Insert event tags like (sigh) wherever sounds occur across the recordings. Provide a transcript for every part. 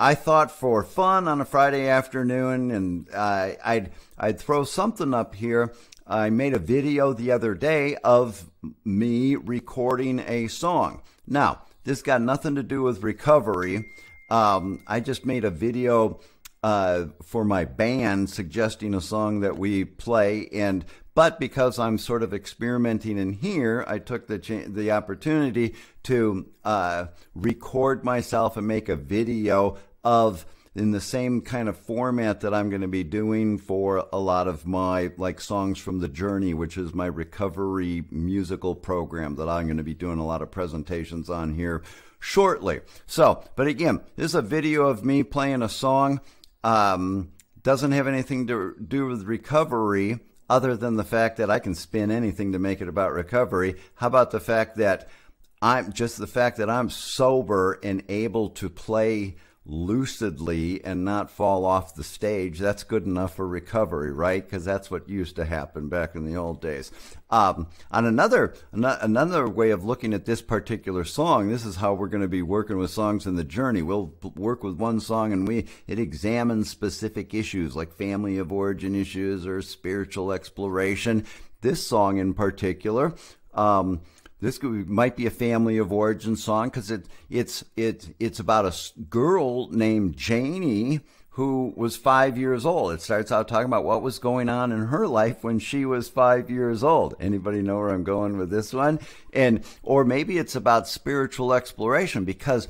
I thought for fun on a Friday afternoon, and uh, I'd I'd throw something up here. I made a video the other day of me recording a song. Now, this got nothing to do with recovery. Um, I just made a video uh, for my band suggesting a song that we play, and but because I'm sort of experimenting in here, I took the the opportunity to uh, record myself and make a video of in the same kind of format that I'm going to be doing for a lot of my like songs from the journey which is my recovery musical program that I'm going to be doing a lot of presentations on here shortly. So, but again, this is a video of me playing a song um, doesn't have anything to do with recovery other than the fact that I can spin anything to make it about recovery. How about the fact that I'm just the fact that I'm sober and able to play lucidly and not fall off the stage, that's good enough for recovery, right? Because that's what used to happen back in the old days. Um, on another another way of looking at this particular song, this is how we're going to be working with songs in the journey. We'll work with one song and we it examines specific issues like family of origin issues or spiritual exploration. This song in particular. Um, this could, might be a family of origin song because it, it's it, it's about a girl named Janie who was five years old. It starts out talking about what was going on in her life when she was five years old. Anybody know where I'm going with this one? And or maybe it's about spiritual exploration because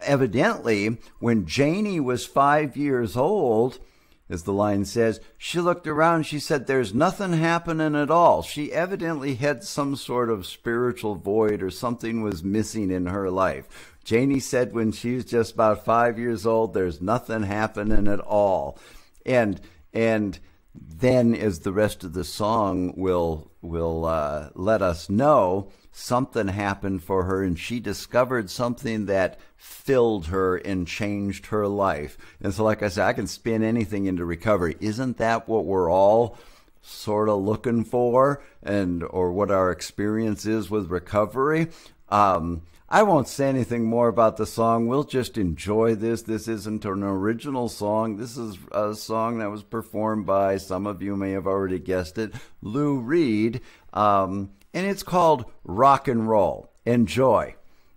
evidently when Janie was five years old as the line says, she looked around. She said, There's nothing happening at all. She evidently had some sort of spiritual void or something was missing in her life. Janie said when she was just about five years old, There's nothing happening at all. And, and, then as the rest of the song will will uh, let us know something happened for her and she discovered something that filled her and changed her life. And so, like I said, I can spin anything into recovery. Isn't that what we're all sort of looking for and or what our experience is with recovery? Um, I won't say anything more about the song. We'll just enjoy this. This isn't an original song. This is a song that was performed by, some of you may have already guessed it, Lou Reed. Um, and it's called Rock and Roll. Enjoy.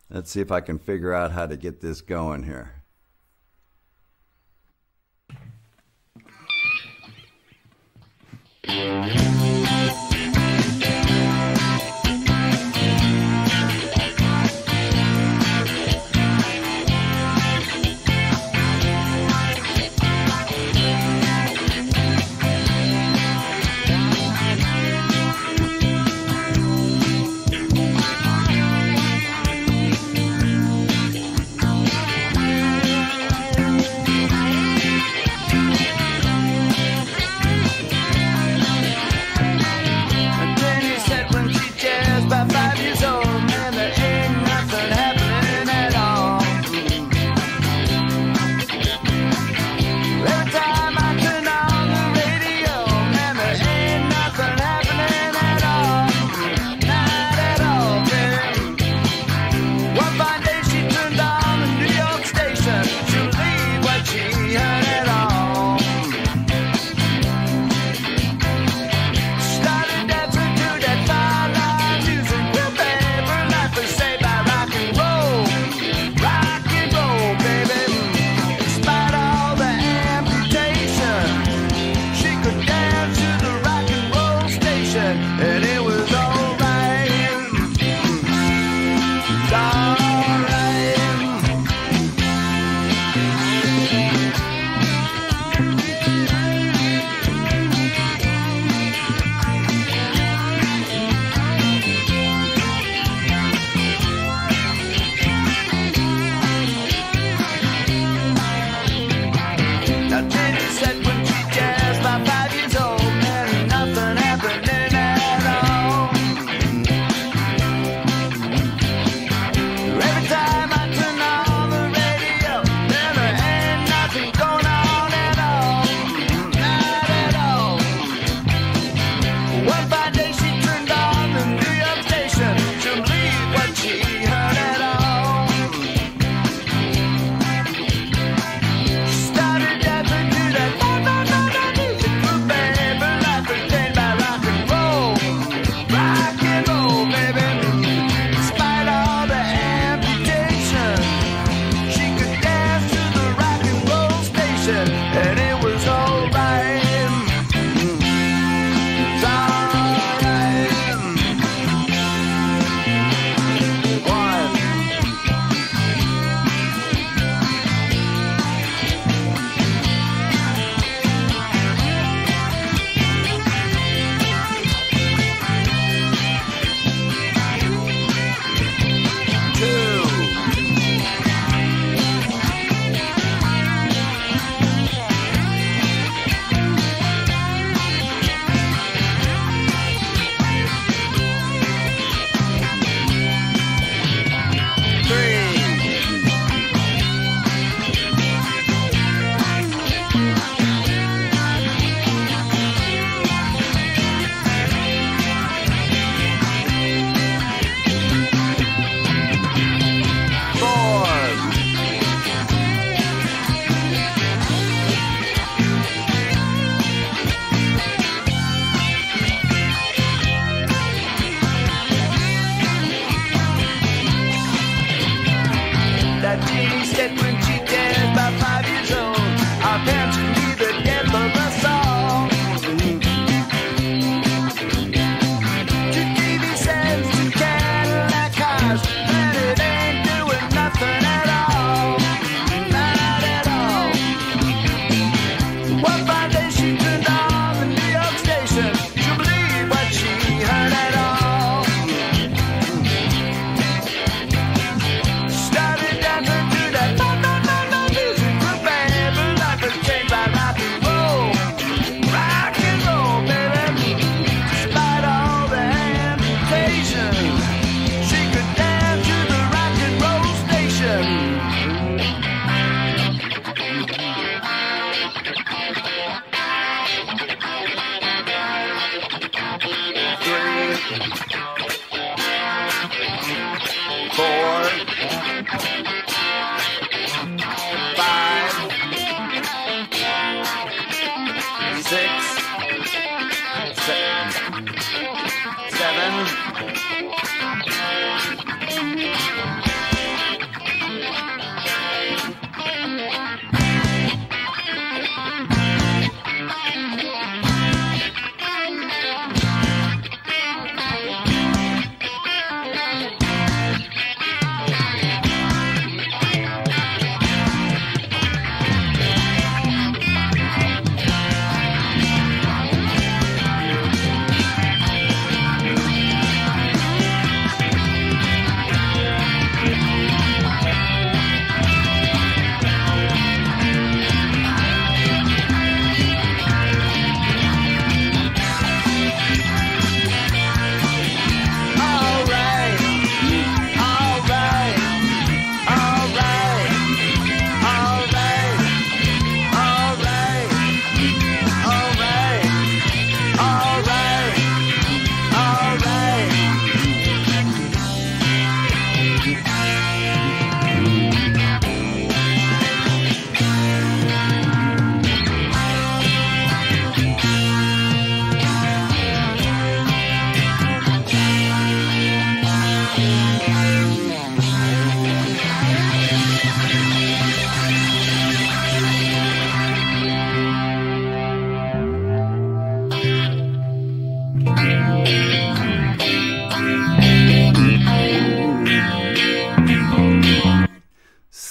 Let's see if I can figure out how to get this going here. Yeah. (laughs)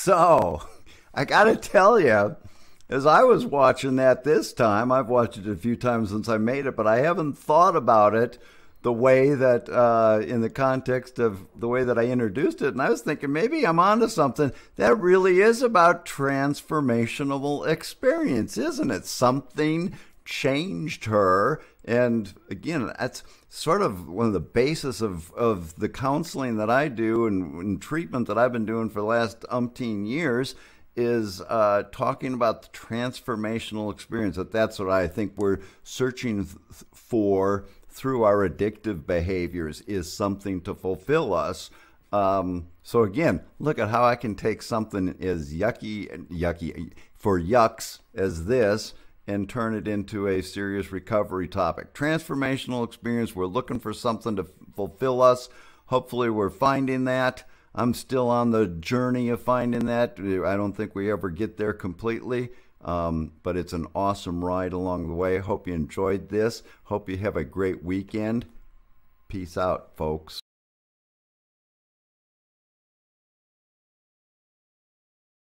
So, I got to tell you, as I was watching that this time, I've watched it a few times since I made it, but I haven't thought about it the way that, uh, in the context of the way that I introduced it. And I was thinking maybe I'm onto something that really is about transformational experience, isn't it? Something changed her. And again, that's sort of one of the basis of, of the counseling that I do and, and treatment that I've been doing for the last umpteen years is uh, talking about the transformational experience. That that's what I think we're searching th- for through our addictive behaviors is something to fulfill us. Um, so again, look at how I can take something as yucky, yucky for yucks as this and turn it into a serious recovery topic. Transformational experience. We're looking for something to fulfill us. Hopefully, we're finding that. I'm still on the journey of finding that. I don't think we ever get there completely, um, but it's an awesome ride along the way. Hope you enjoyed this. Hope you have a great weekend. Peace out, folks.